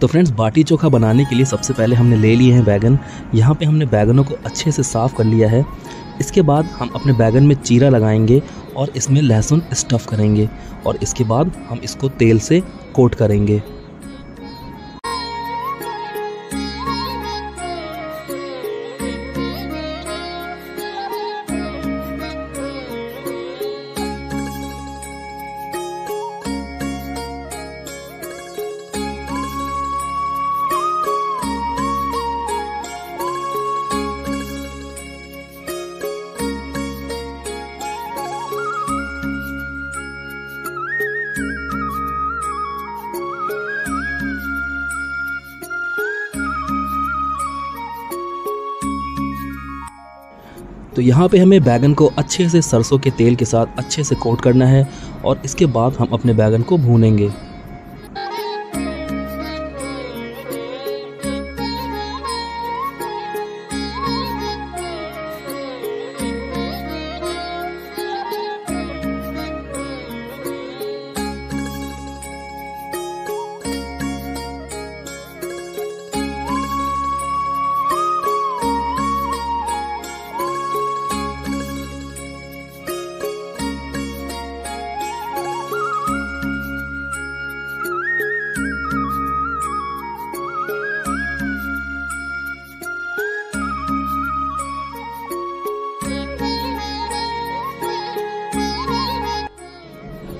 तो फ्रेंड्स बाटी चोखा बनाने के लिए सबसे पहले हमने ले लिए हैं बैगन। यहाँ पे हमने बैगनों को अच्छे से साफ़ कर लिया है। इसके बाद हम अपने बैगन में चीरा लगाएँगे और इसमें लहसुन स्टफ़ करेंगे और इसके बाद हम इसको तेल से कोट करेंगे। तो यहाँ पे हमें बैगन को अच्छे से सरसों के तेल के साथ अच्छे से कोट करना है और इसके बाद हम अपने बैगन को भूनेंगे।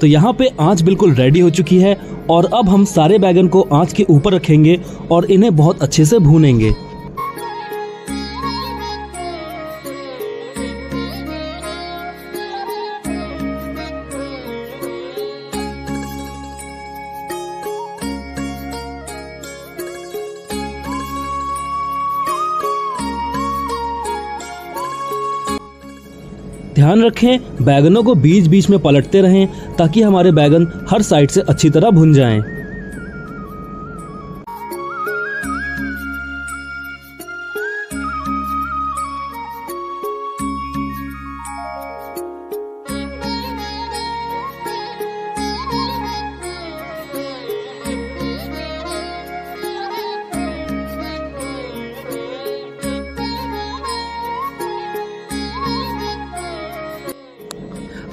तो यहाँ पे आँच बिल्कुल रेडी हो चुकी है और अब हम सारे बैगन को आँच के ऊपर रखेंगे और इन्हें बहुत अच्छे से भूनेंगे। ध्यान रखें, बैगनों को बीच बीच में पलटते रहें, ताकि हमारे बैगन हर साइड से अच्छी तरह भुन जाएँ।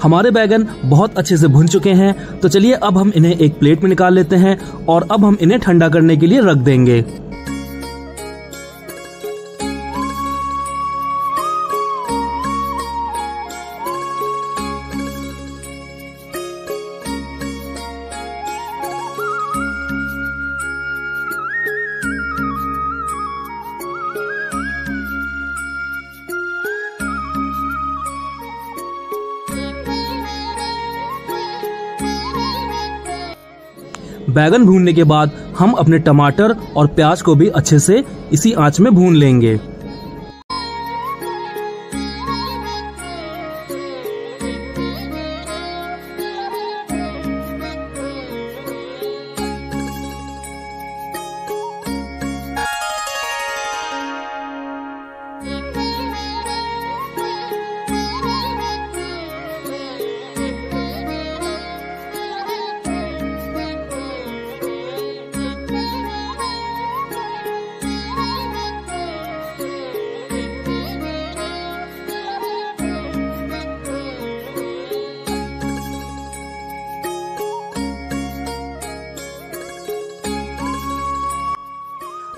हमारे बैगन बहुत अच्छे से भुन चुके हैं। तो चलिए अब हम इन्हें एक प्लेट में निकाल लेते हैं और अब हम इन्हें ठंडा करने के लिए रख देंगे। बैगन भूनने के बाद हम अपने टमाटर और प्याज को भी अच्छे से इसी आँच में भून लेंगे।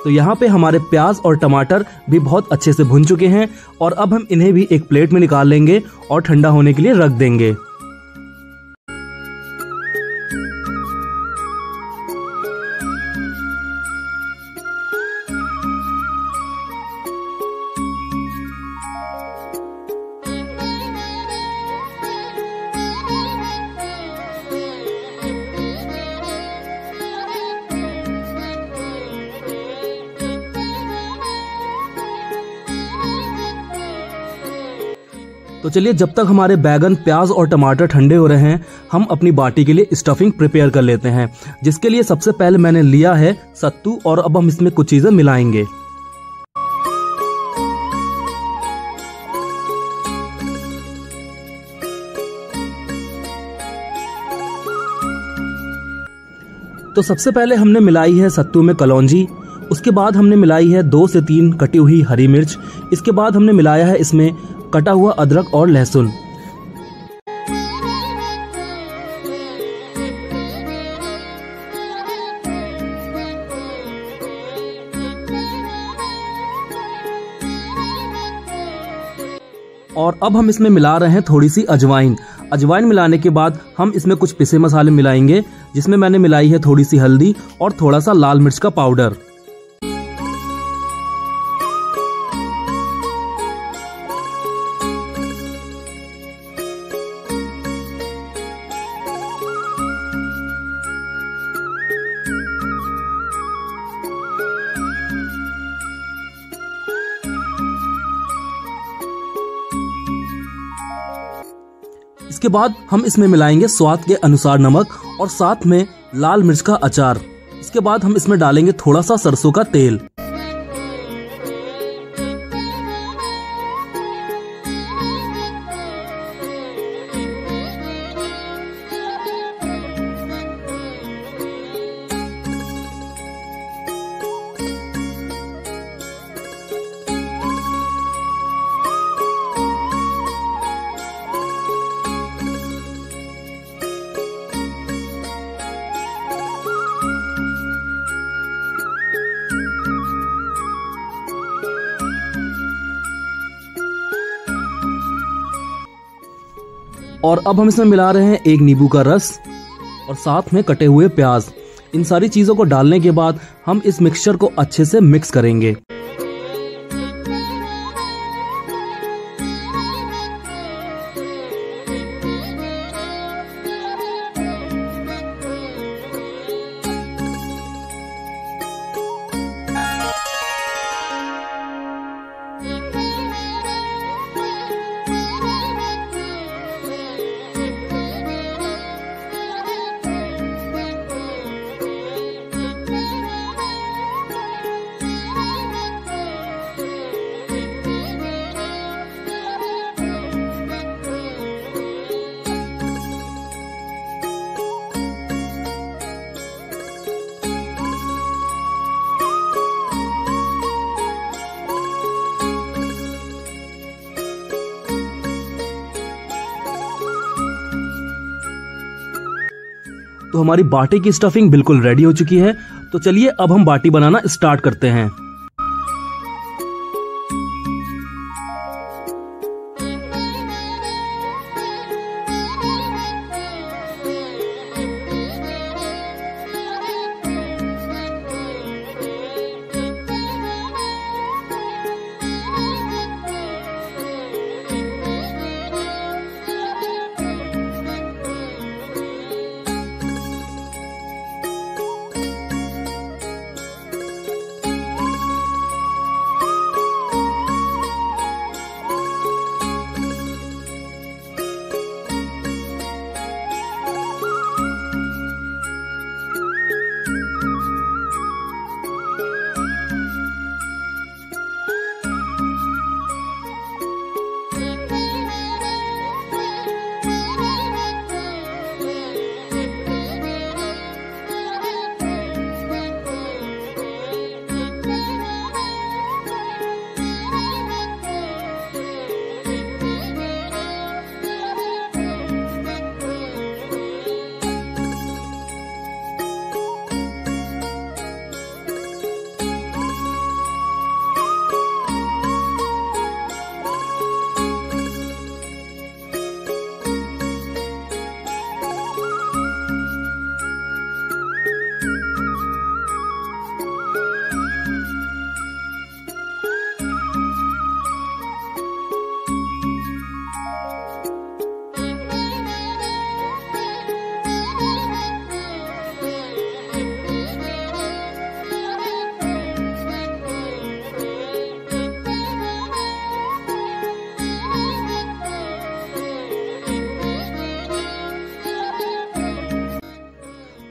तो यहाँ पे हमारे प्याज और टमाटर भी बहुत अच्छे से भुन चुके हैं और अब हम इन्हें भी एक प्लेट में निकाल लेंगे और ठंडा होने के लिए रख देंगे। तो चलिए, जब तक हमारे बैगन, प्याज और टमाटर ठंडे हो रहे हैं, हम अपनी बाटी के लिए स्टफिंग प्रिपेयर कर लेते हैं, जिसके लिए सबसे पहले मैंने लिया है सत्तू और अब हम इसमें कुछ चीज़ें मिलाएँगे। तो सबसे पहले हमने मिलाई है सत्तू में कलौंजी, उसके बाद हमने मिलाई है दो से तीन कटी हुई हरी मिर्च, इसके बाद हमने मिलाया है इसमें कटा हुआ अदरक और लहसुन। और अब हम इसमें मिला रहे हैं थोड़ी सी अजवाइन। अजवाइन मिलाने के बाद हम इसमें कुछ पिसे मसाले मिलाएँगे, जिसमें मैंने मिलाई है थोड़ी सी हल्दी और थोड़ा सा लाल मिर्च का पाउडर। इसके बाद हम इसमें मिलाएँगे स्वाद के अनुसार नमक और साथ में लाल मिर्च का अचार। इसके बाद हम इसमें डालेंगे थोड़ा सा सरसों का तेल। और अब हम इसमें मिला रहे हैं एक नींबू का रस और साथ में कटे हुए प्याज। इन सारी चीज़ों को डालने के बाद हम इस मिक्सचर को अच्छे से मिक्स करेंगे। तो हमारी बाटी की स्टफिंग बिल्कुल रेडी हो चुकी है। तो चलिए अब हम बाटी बनाना स्टार्ट करते हैं।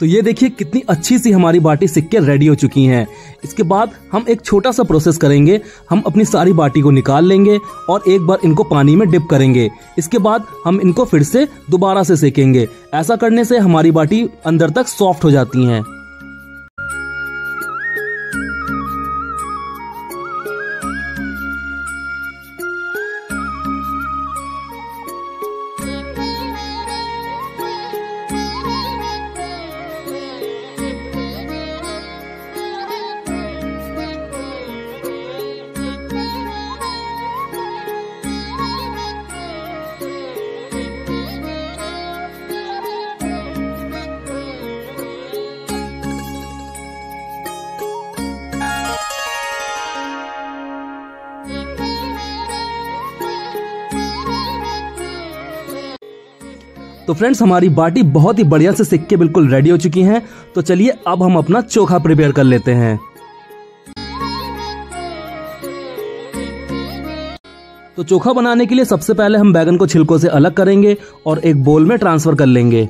तो ये देखिए कितनी अच्छी सी हमारी बाटी सिक्के रेडी हो चुकी हैं। इसके बाद हम एक छोटा सा प्रोसेस करेंगे। हम अपनी सारी बाटी को निकाल लेंगे और एक बार इनको पानी में डिप करेंगे। इसके बाद हम इनको फिर से दोबारा से सेकेंगे। ऐसा करने से हमारी बाटी अंदर तक सॉफ्ट हो जाती हैं। तो फ्रेंड्स हमारी बाटी बहुत ही बढ़िया से सिक के बिल्कुल रेडी हो चुकी हैं। तो चलिए, अब हम अपना चोखा प्रिपेयर कर लेते हैं। तो चोखा बनाने के लिए सबसे पहले हम बैगन को छिलकों से अलग करेंगे और एक बोल में ट्रांसफ़र कर लेंगे।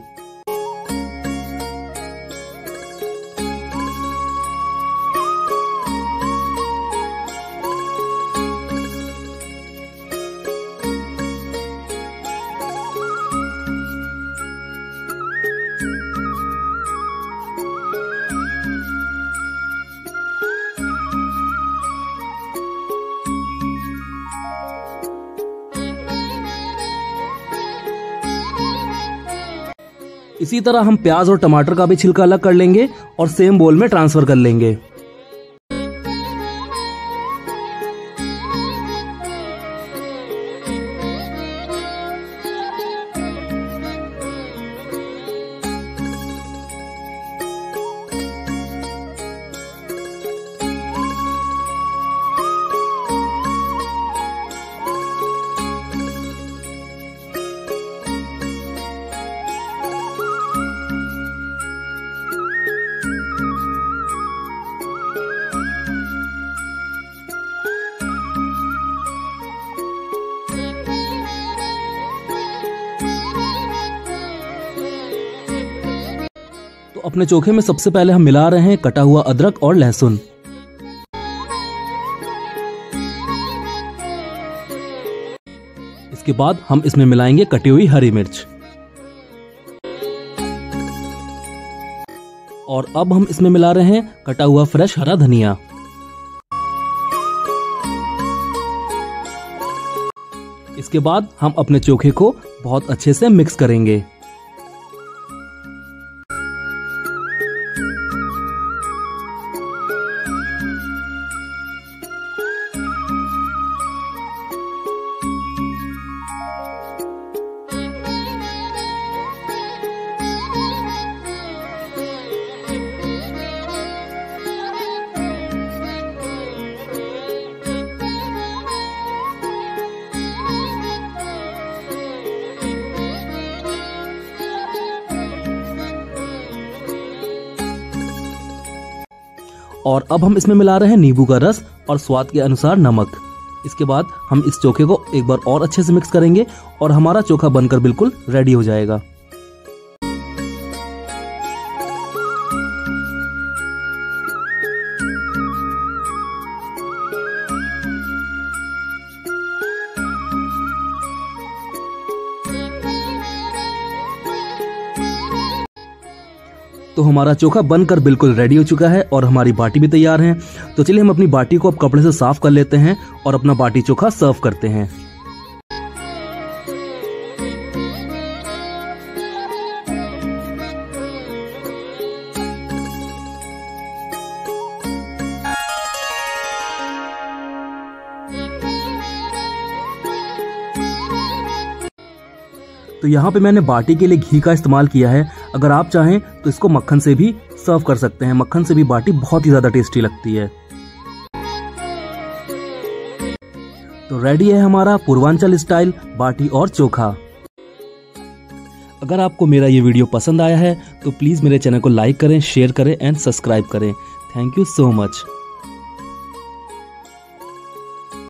इसी तरह हम प्याज और टमाटर का भी छिलका अलग कर लेंगे और सेम बोल में ट्रांसफ़र कर लेंगे। अपने चोखे में सबसे पहले हम मिला रहे हैं कटा हुआ अदरक और लहसुन। इसके बाद हम इसमें मिलाएँगे कटी हुई हरी मिर्च। और अब हम इसमें मिला रहे हैं कटा हुआ फ्रेश हरा धनिया। इसके बाद हम अपने चोखे को बहुत अच्छे से मिक्स करेंगे। और अब हम इसमें मिला रहे हैं नींबू का रस और स्वाद के अनुसार नमक। इसके बाद हम इस चोखे को एक बार और अच्छे से मिक्स करेंगे और हमारा चोखा बनकर बिल्कुल रेडी हो जाएगा। तो हमारा चोखा बनकर बिल्कुल रेडी हो चुका है और हमारी बाटी भी तैयार है। तो चलिए हम अपनी बाटी को अब कपड़े से साफ़ कर लेते हैं और अपना बाटी चोखा सर्व करते हैं। तो यहाँ पे मैंने बाटी के लिए घी का इस्तेमाल किया है अगर आप चाहें तो इसको मक्खन से भी सर्व कर सकते हैं। मक्खन से भी बाटी बहुत ही ज़्यादा टेस्टी लगती है। तो रेडी है हमारा पूर्वांचल स्टाइल बाटी और चोखा। अगर आपको मेरा ये वीडियो पसंद आया है तो प्लीज़ मेरे चैनल को लाइक करें शेयर करें एंड सब्सक्राइब करें। Thank you so much